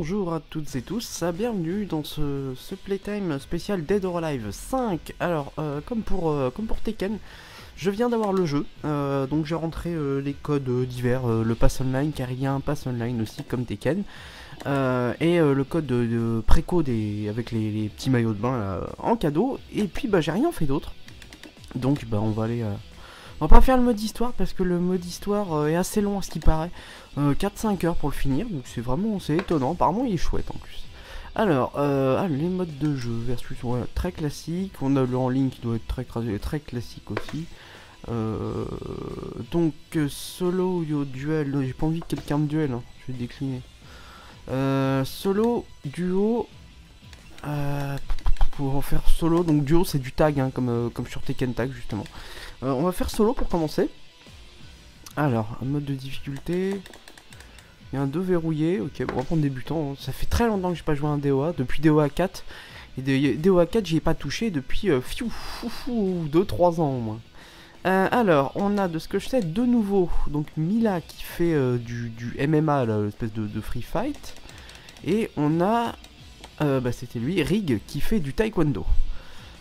bonjour à toutes et tous, bienvenue dans ce, playtime spécial Dead or Alive 5. Alors, euh, comme, pour, euh, comme pour Tekken, je viens d'avoir le jeu, euh, donc j'ai rentré les codes divers, le pass online, car il y a un pass online aussi comme Tekken, et le code de, préco des, avec les, petits maillots de bain en cadeau, et puis bah j'ai rien fait d'autre. Donc bah on va aller... On va pas faire le mode histoire parce que le mode histoire est assez long à ce qui paraît. 4-5 heures pour le finir, donc c'est vraiment c'est étonnant. Apparemment, il est chouette en plus. Alors, euh, ah, les modes de jeu versus très classique. On a le en ligne qui doit être très, classique aussi. Euh, donc, solo ou duel. J'ai pas envie de quelqu'un de duel, hein. je vais décliner. Euh, solo, duo. Pour faire solo, donc duo c'est du tag, hein, comme, comme sur Tekken Tag justement. on va faire solo pour commencer. Alors, un mode de difficulté. Il y a un 2 verrouillé. Ok, on va prendre débutant. Ça fait très longtemps que j'ai pas joué à un DOA. Depuis DOA 4. Et DOA 4, j'y ai pas touché depuis 2-3 ans au moins. Euh, alors, on a de ce que je sais de nouveau. Donc Mila qui fait euh, du, MMA, l'espèce de, free fight. Et on a, euh, bah c'était lui, Rig qui fait du taekwondo.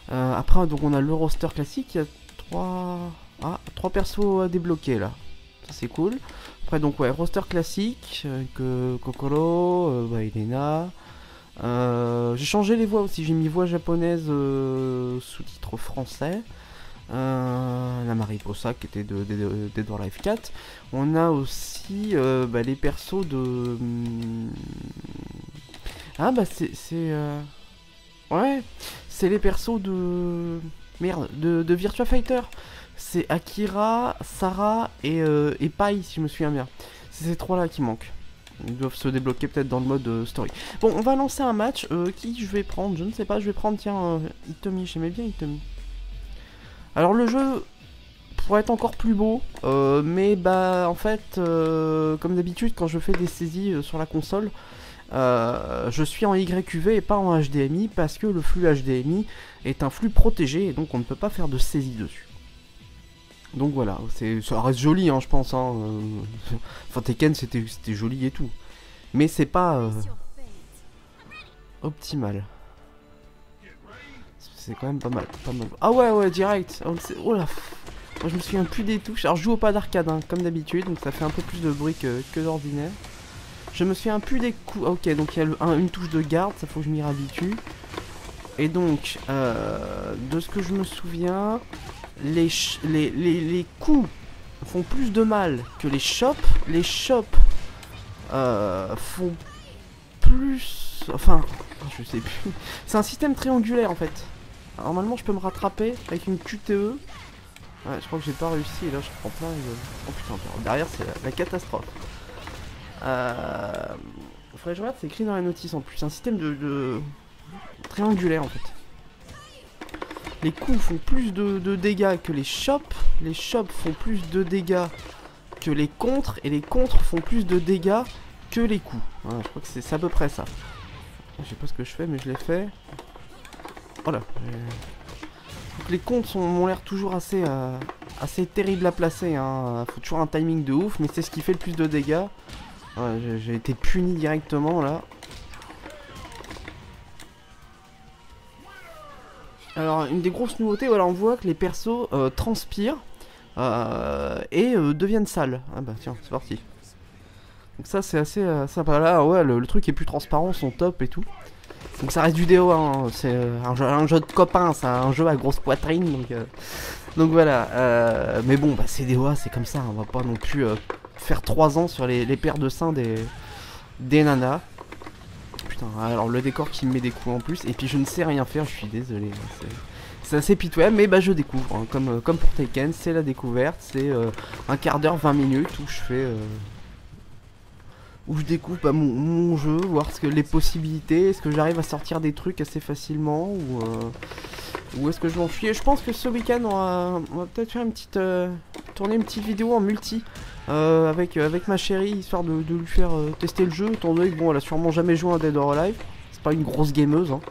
après, donc on a le roster classique. Il y a 3... Ah, 3 persos à débloquer là c'est cool. Après, donc, ouais, roster classique, que Kokoro, euh, bah, Elena. Euh, j'ai changé les voix aussi, j'ai mis voix japonaise euh, sous-titre français. la Mariposa qui était de Dead or Life 4. On a aussi bah, les persos de. Ah bah c'est. Ouais, c'est les persos de. Merde, de, de Virtua Fighter c'est Akira, Sarah et, euh, et Pai, si je me souviens bien. C'est ces trois-là qui manquent. Ils doivent se débloquer peut-être dans le mode euh, story. Bon, on va lancer un match. Euh, qui je vais prendre Je ne sais pas. Je vais prendre, tiens, euh, Itomi. J'aimais bien Itomi. Alors, le jeu pourrait être encore plus beau. mais, bah, en fait, comme d'habitude, quand je fais des saisies sur la console, je suis en YQV et pas en HDMI parce que le flux HDMI est un flux protégé et donc on ne peut pas faire de saisie dessus. Donc voilà, ça reste joli, hein, je pense. Hein. Euh, enfin, Tekken, c'était joli et tout. Mais c'est pas euh, optimal. C'est quand même pas mal. Ah ouais, ouais, direct. Oh, oh là. Moi, je me souviens plus des touches. Alors, je joue au pas d'arcade, hein, comme d'habitude. Donc, ça fait un peu plus de bruit que, d'ordinaire. Je me souviens plus des coups. ok, donc il y a une touche de garde. Ça faut que je m'y habitue. Et donc, euh, de ce que je me souviens, les, les, les, coups font plus de mal que les chops. Les chops euh, font plus... Enfin, je sais plus. C'est un système triangulaire en fait. Normalement, je peux me rattraper avec une QTE. Ouais, je crois que j'ai pas réussi et là je prends plein Oh putain, derrière c'est la, catastrophe. Euh... Faudrait que je regarde, c'est écrit dans la notice en plus. Un système de, triangulaire en fait. Les coups font plus de, dégâts que les chops. Les chops font plus de dégâts que les contres. Et les contres font plus de dégâts que les coups. je crois que c'est à peu près ça. Je sais pas ce que je fais, mais je l'ai fait. Voilà. les contres ont l'air toujours assez, euh, assez terribles à placer. Hein. Faut toujours un timing de ouf, mais c'est ce qui fait le plus de dégâts. J'ai été puni directement là. Alors, une des grosses nouveautés, voilà, on voit que les persos euh, transpirent euh, et euh, deviennent sales. Ah bah tiens, c'est parti. Donc ça, c'est assez sympa. Là, ouais, le, truc est plus transparent, son top et tout. Donc ça reste du DO, hein. c'est un jeu, de copains, c'est un jeu à grosse poitrine, donc, donc voilà. mais bon, bah, c'est DOA, c'est comme ça, on va pas non plus faire 3 ans sur les, paires de seins des, des nanas alors le décor qui me met des coups en plus, et puis je ne sais rien faire, je suis désolé. C'est assez pitoyable, mais bah je découvre, hein. comme, euh, comme pour Taken, c'est la découverte, c'est euh, un quart d'heure, 20 minutes où je fais... Euh, où je découvre bah, mon, jeu, voir ce que, les possibilités, est-ce que j'arrive à sortir des trucs assez facilement, ou, ou est-ce que je m'en fuis. je pense que ce week-end, on va, peut-être faire une petite... tourner une petite vidéo en multi, euh, avec, euh, avec ma chérie, histoire de, lui faire euh, tester le jeu, étant donné que bon, elle a sûrement jamais joué à Dead or Alive. C'est pas une grosse gameuse, hein,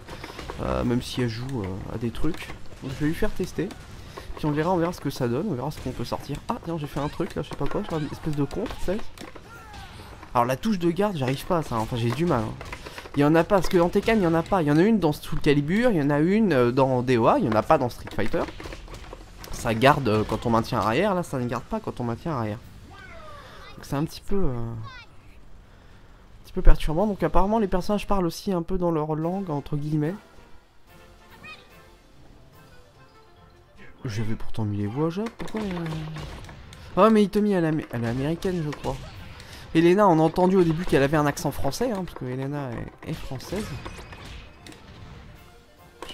même si elle joue à des trucs. Donc je vais lui faire tester. Puis on verra, on verra ce que ça donne, on verra ce qu'on peut sortir. Ah tiens, j'ai fait un truc là, je sais pas quoi, une espèce de contre, sais. Alors la touche de garde, j'arrive pas à ça, enfin j'ai du mal. Hein. Il y en a pas, parce que dans Tekken, il y en a pas. Il y en a une dans Soul Calibur, il y en a une euh, dans DOA, il y en a pas dans Street Fighter. Ça garde euh, quand on maintient arrière, là ça ne garde pas quand on maintient arrière. C'est un petit peu... Euh, un petit peu perturbant. Donc apparemment les personnages parlent aussi un peu dans leur langue, entre guillemets. J'avais pourtant mis les voix Jacques, pourquoi Oh mais Itomi elle, elle est américaine je crois. Elena, on a entendu au début qu'elle avait un accent français, hein, parce que Elena est, française.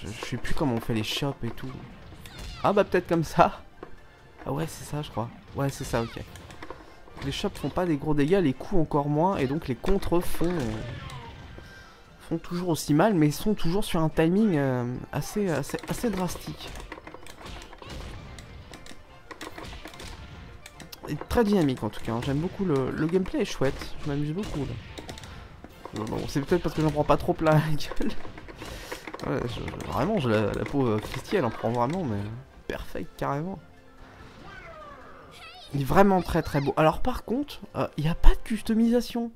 Je, sais plus comment on fait les shops et tout. Ah bah peut-être comme ça. Ah ouais c'est ça je crois. Ouais c'est ça ok. Les shops font pas des gros dégâts, les coups encore moins, et donc les contres font, font toujours aussi mal, mais sont toujours sur un timing euh, assez, assez, drastique. très dynamique en tout cas, hein. j'aime beaucoup le, gameplay est chouette, je m'amuse beaucoup là. c'est peut-être parce que j'en prends pas trop plein la gueule. Vraiment, la, la, peau euh, Christy elle en prend vraiment, mais perfect carrément. Il est vraiment très très beau. Alors par contre, euh, il n'y a pas de customisation.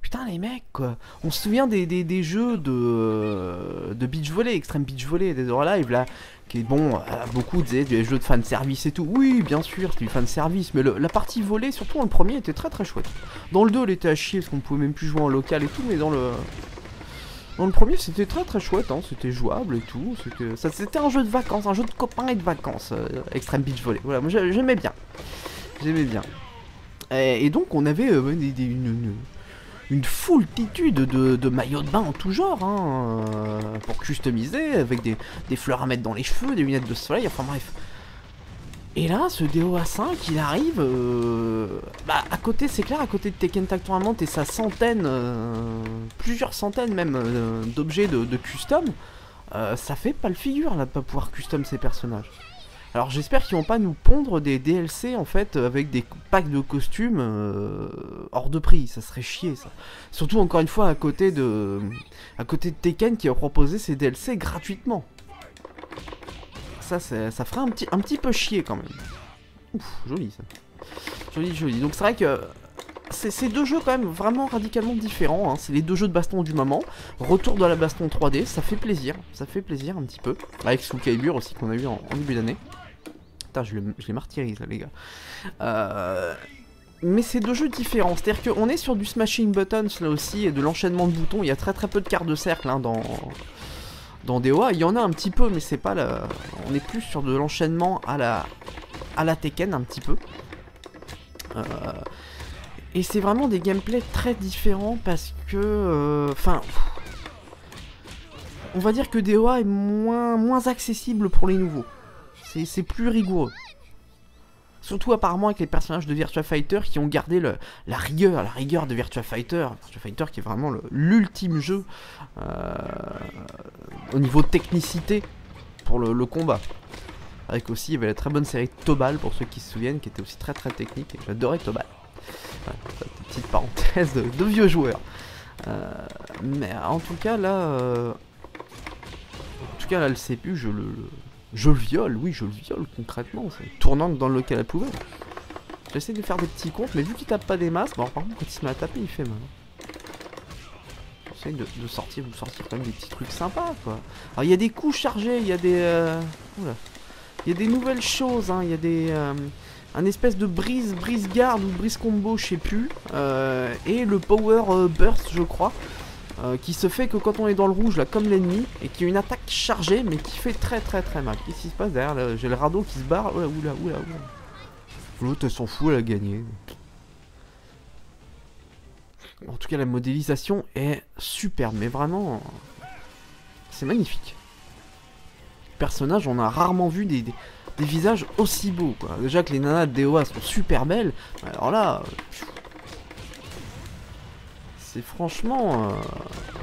Putain les mecs quoi. On se souvient des, des, jeux de, euh, de beach volley, extrême beach volley, des live là, qui bon, euh, beaucoup disaient des jeux de fan service et tout. Oui bien sûr c'est du fan service, mais la partie volée, surtout dans le premier, était très très chouette. Dans le 2 elle était à chier parce qu'on pouvait même plus jouer en local et tout, mais dans le... Dans le premier c'était très très chouette, hein. c'était jouable et tout, c'était un jeu de vacances, un jeu de copains et de vacances, euh, Extreme Beach Volley. Voilà, moi j'aimais bien, j'aimais bien. Et, donc on avait des, une, foultitude de, maillots de bain en tout genre, hein, euh, pour customiser, avec des, fleurs à mettre dans les cheveux, des lunettes de soleil, enfin bref. Et là, ce DOA 5, il arrive, euh, bah, à côté, c'est clair, à côté de Tekken Tag Tournament et sa centaine, euh, plusieurs centaines même, d'objets de, de, custom, ça fait pas le figure, là, de pas pouvoir custom ces personnages. Alors j'espère qu'ils vont pas nous pondre des DLC en fait avec des packs de costumes euh, hors de prix, ça serait chier ça. Surtout encore une fois à côté de à côté de Tekken qui a proposé ces DLC gratuitement. Ça ça ferait un petit un petit peu chier quand même. Ouf, joli ça. Joli joli. Donc c'est vrai que c'est deux jeux quand même vraiment radicalement différents. Hein. C'est les deux jeux de baston du moment. Retour de la baston 3D, ça fait plaisir. Ça fait plaisir un petit peu. Avec Soul Calibur aussi qu'on a eu en début d'année je, les martyrise, les gars. Euh, mais c'est deux jeux différents. C'est-à-dire qu'on est sur du smashing buttons là aussi et de l'enchaînement de boutons. Il y a très très peu de quarts de cercle hein, dans dans DOA. Il y en a un petit peu, mais c'est pas la. On est plus sur de l'enchaînement à la à la Tekken un petit peu. Euh, et c'est vraiment des gameplays très différents parce que, euh, enfin, on va dire que DOA est moins moins accessible pour les nouveaux. C'est plus rigoureux. Surtout apparemment avec les personnages de Virtua Fighter qui ont gardé la rigueur, la rigueur de Virtua Fighter. Virtua Fighter qui est vraiment l'ultime jeu euh, au niveau technicité pour le, combat. Avec aussi, il y avait la très bonne série Tobal pour ceux qui se souviennent, qui était aussi très très technique. J'adorais Tobal. petite parenthèse de, vieux joueurs. Euh, mais en tout cas là, euh, en tout cas là le CPU, je le je le viole, oui, je le viole concrètement. Tournant dans le local à. J'essaie de faire des petits comptes, mais vu qu'il tape pas des masses, bon, par contre, quand il se met à taper, il fait mal. J'essaie de, sortir, de sortir quand même des petits trucs sympas, quoi. Alors, il y a des coups chargés, il y a des. Euh... Il y a des nouvelles choses, hein. Il y a des. Euh, un espèce de brise, brise garde ou brise combo, je sais plus. Euh, et le power euh, burst, je crois. Euh, qui se fait que quand on est dans le rouge là comme l'ennemi et qui a une attaque chargée mais qui fait très très très mal. Qu'est-ce qui se passe derrière J'ai le radeau qui se barre. Oula oula oula oula. L'autre s'en fout, elle a gagné. En tout cas la modélisation est superbe mais vraiment c'est magnifique. Personnage on a rarement vu des, des, visages aussi beaux quoi. Déjà que les nanas de DOA sont super belles. Alors là c'est franchement, euh,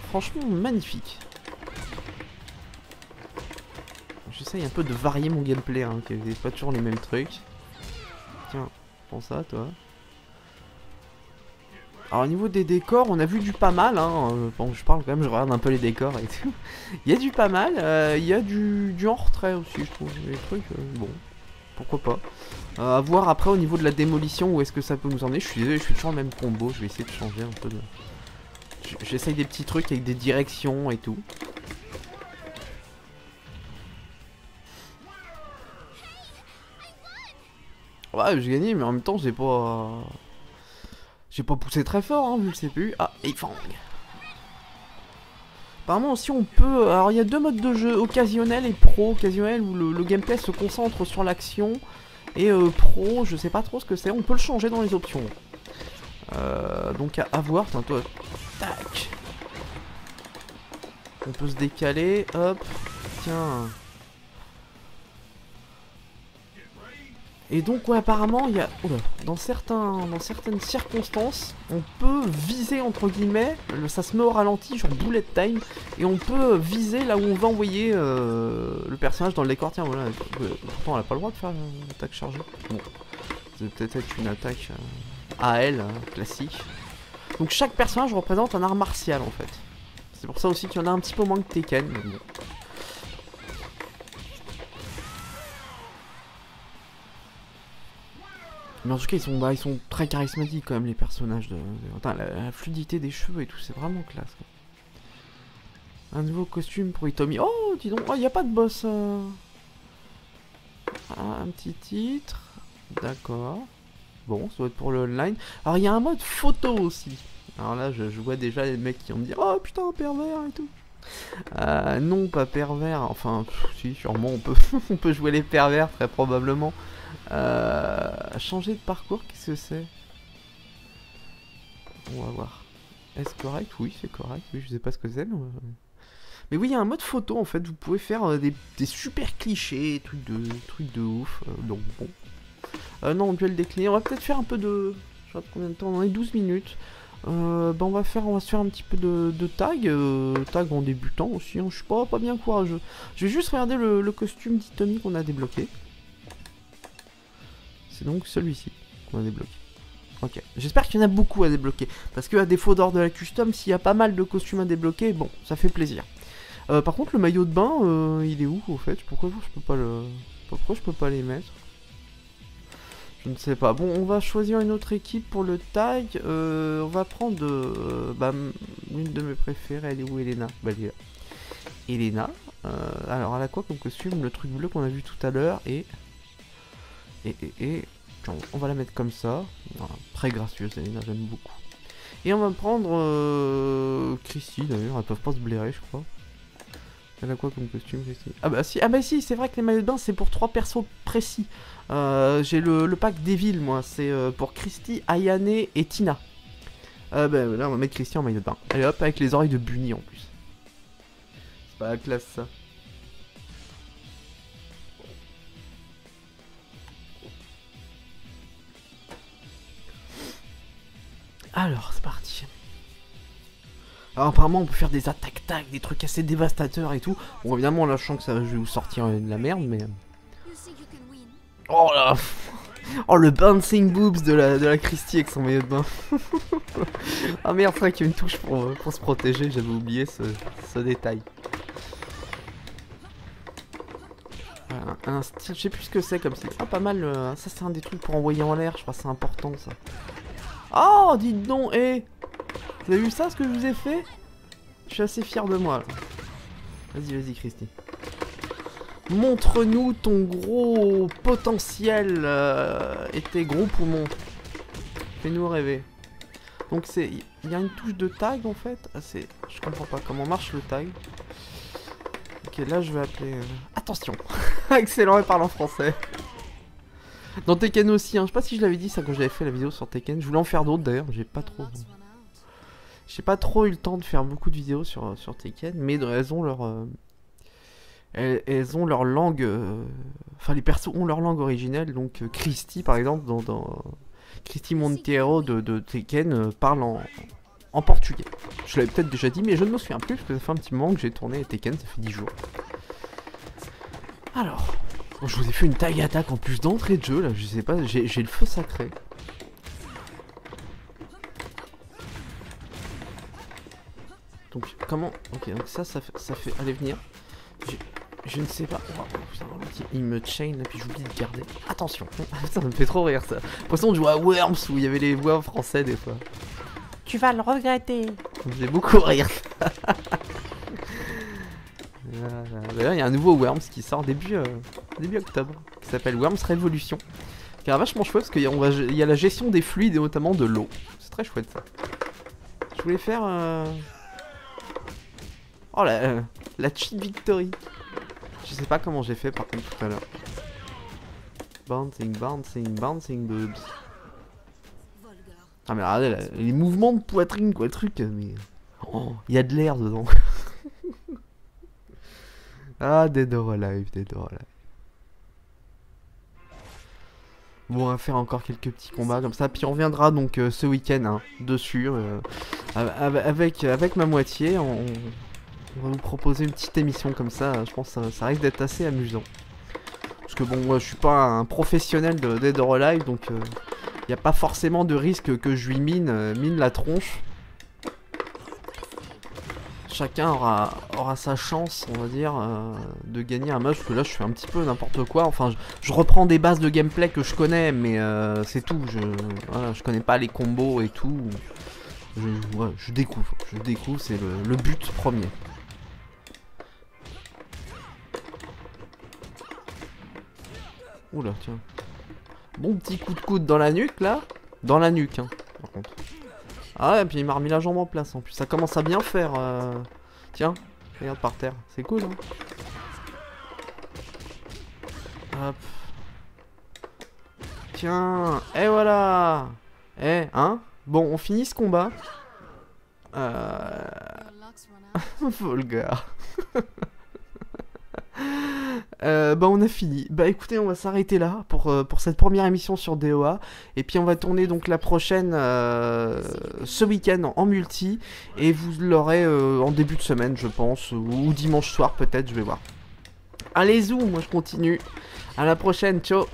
franchement magnifique. J'essaye un peu de varier mon gameplay, hein, qui n'est pas toujours les mêmes trucs. Tiens, prends ça, toi. Alors au niveau des décors, on a vu du pas mal, hein. Euh, bon, je parle quand même, je regarde un peu les décors et tout. il y a du pas mal, euh, il y a du, en retrait aussi, je trouve. Les trucs, bon. pourquoi pas. Euh, à voir après au niveau de la démolition où est-ce que ça peut nous emmener. Je suis désolé, je suis toujours le même combo, je vais essayer de changer un peu de... J'essaye des petits trucs avec des directions et tout. Ouais, j'ai gagné, mais en même temps, j'ai pas... J'ai pas poussé très fort, hein, vu le CPU. Ah, et Fang Apparemment aussi on peut... Alors il y a deux modes de jeu, occasionnel et pro. Occasionnel où le, gameplay se concentre sur l'action. Et euh, pro, je sais pas trop ce que c'est. On peut le changer dans les options. Euh, donc à, à voir. toi... Tac On peut se décaler. Hop. Tiens. Et donc, ouais, apparemment, il y a... dans, certains, dans certaines circonstances, on peut viser, entre guillemets, ça se met au ralenti, genre bullet time, et on peut viser là où on va envoyer euh, le personnage dans le décor. Tiens, voilà, pourtant, on n'a pas le droit de faire une attaque chargée. Bon, c'est peut-être une attaque euh, AL, hein, classique. Donc, chaque personnage représente un art martial, en fait. C'est pour ça aussi qu'il y en a un petit peu moins que Tekken, mais en tout cas, ils sont, bah, ils sont très charismatiques quand même, les personnages. De, la, fluidité des cheveux et tout, c'est vraiment classe. Un nouveau costume pour Itomi. Oh, dis donc, il oh, n'y a pas de boss. Euh. Ah, un petit titre. D'accord. Bon, ça doit être pour le online. Alors, il y a un mode photo aussi. Alors là, je, vois déjà les mecs qui vont me dire Oh putain, pervers et tout. Euh, non, pas pervers. Enfin, si, sûrement, on peut, on peut jouer les pervers, très probablement. Euh, changer de parcours, qu'est-ce que c'est? On va voir. Est-ce correct? Oui, c'est correct. Oui, je sais pas ce que c'est. Mais... oui, il y a un mode photo en fait. Vous pouvez faire euh, des, super clichés, trucs de, trucs de ouf. Donc bon. Euh, non, duel décliné. On va peut-être faire un peu de. Je sais pas combien de temps. On est 12 minutes. Euh, bah on va faire on va se faire un petit peu de, tag tag en débutant aussi hein. je suis pas, bien courageux je vais juste regarder le, costume d'Itomi qu'on a débloqué c'est donc celui-ci qu'on a débloqué. Ok, j'espère qu'il y en a beaucoup à débloquer. Parce que à défaut d'ordre de la custom, s'il y a pas mal de costumes à débloquer, bon, ça fait plaisir. Euh, par contre, le maillot de bain, euh, il est où au fait? Pourquoi je peux pas le... Pourquoi je peux pas les mettre? Je ne sais pas. Bon, on va choisir une autre équipe pour le tag. Euh, on va prendre bah, une de mes préférées. Elle est où, Elena? Bah, elle est là. Elena. alors, elle a quoi comme costume? Le truc bleu qu'on a vu tout à l'heure et... Et, on va la mettre comme ça. très gracieuse, j'aime beaucoup. Et on va prendre euh, Christy d'ailleurs, elles peuvent pas se blairer, je crois. Elle a quoi comme costume, Ah bah si, ah bah si c'est vrai que les maillots de bain c'est pour trois persos précis. Euh, j'ai le, pack des villes, moi, c'est euh, pour Christy, Ayane et Tina. Euh, bah là on va mettre Christy en maillot de bain. Allez hop, avec les oreilles de Bunny en plus. C'est pas la classe ça. Alors, c'est parti. Alors, apparemment, on peut faire des attaques tac, des trucs assez dévastateurs et tout. Bon, évidemment, là, je sens que ça, je vais vous sortir de la merde, mais... Oh là Oh, le bouncing boobs de la, de la Christie avec son maillot de bain. ah merde, c'est vrai qu'il y a une touche pour, pour se protéger, j'avais oublié ce, ce détail. un style, je sais plus ce que c'est comme ça. Ah, pas mal, euh, ça c'est un des trucs pour envoyer en l'air, je crois que c'est important ça. Oh, dites donc, hé Vous avez vu ça, ce que je vous ai fait? Je suis assez fier de moi. Vas-y, vas-y, Christy. Montre-nous ton gros potentiel euh, et tes gros poumons. Fais-nous rêver. Donc c'est, il y a une touche de tag en fait. Ah, je comprends pas comment marche le tag. Ok, là je vais appeler. Euh, attention. Excellent, elle parle en français. Dans Tekken aussi, hein. je sais pas si je l'avais dit ça quand j'avais fait la vidéo sur Tekken. Je voulais en faire d'autres d'ailleurs, j'ai pas trop. J'ai pas trop eu le temps de faire beaucoup de vidéos sur, sur Tekken, mais elles ont leur. Euh, elles, ont leur langue. Euh, enfin, les persos ont leur langue originelle. Donc, euh, Christy par exemple, dans. dans Christy Monteiro de, de Tekken parle en, en portugais. Je l'avais peut-être déjà dit, mais je ne me souviens plus parce que ça fait un petit moment que j'ai tourné Tekken, ça fait 10 jours. Alors, je vous ai fait une tag attaque en plus d'entrée de jeu là, je sais pas, j'ai le feu sacré. Donc comment Ok, donc ça, ça fait, ça fait... Allez venir. Je ne sais pas. Oh, putain, il me chain et puis j'oublie de garder. Attention. ça me fait trop rire ça. L'impression de jouer à Worms où il y avait les voix en français des fois. Tu vas le regretter. Fait beaucoup rire. D'ailleurs, il y a un nouveau Worms qui sort début, euh, début octobre, qui s'appelle Worms Révolution. Qui est vachement chouette parce qu'il y, on y a la gestion des fluides et notamment de l'eau. C'est très chouette ça. Je voulais faire. euh, Oh la, euh, la cheat victory. Je sais pas comment j'ai fait par contre tout à l'heure. Bouncing, bouncing, bouncing boobs. Ah mais regardez les mouvements de poitrine quoi, le truc. Mais oh, il y a de l'air dedans. ah Dead or Alive, Dead or Alive. Bon, on va faire encore quelques petits combats comme ça, puis on reviendra donc euh, ce week-end hein, dessus euh, av- avec avec ma moitié. On, on va vous proposer une petite émission comme ça. Je pense que ça, risque d'être assez amusant. Parce que bon, moi, je suis pas un professionnel de Dead or donc il n'y a pas forcément de risque que je lui mine, euh, mine la tronche. Chacun aura, aura sa chance, on va dire, euh, de gagner un match. Parce que là, je fais un petit peu n'importe quoi. Enfin, je, reprends des bases de gameplay que je connais, mais euh, c'est tout. Je, je connais pas les combos et tout. Je, découvre. Je découvre, c'est le but premier. Oula, tiens. Bon petit coup de coude dans la nuque, là. Dans la nuque, hein, par contre. Ah ouais, puis il m'a remis la jambe en place, en plus. Ça commence à bien faire. euh. Tiens, regarde par terre. C'est cool, hein. Hop. Tiens, et voilà Eh, hein Bon, on finit ce combat. Euh... Volgar. Euh, bah on a fini. Bah écoutez, on va s'arrêter là pour, euh, cette première émission sur DOA. Et puis on va tourner donc la prochaine euh, ce week-end en, multi. Et vous l'aurez en début de semaine, je pense. Ou dimanche soir peut-être, je vais voir. Allez, zou, moi je continue. À la prochaine, ciao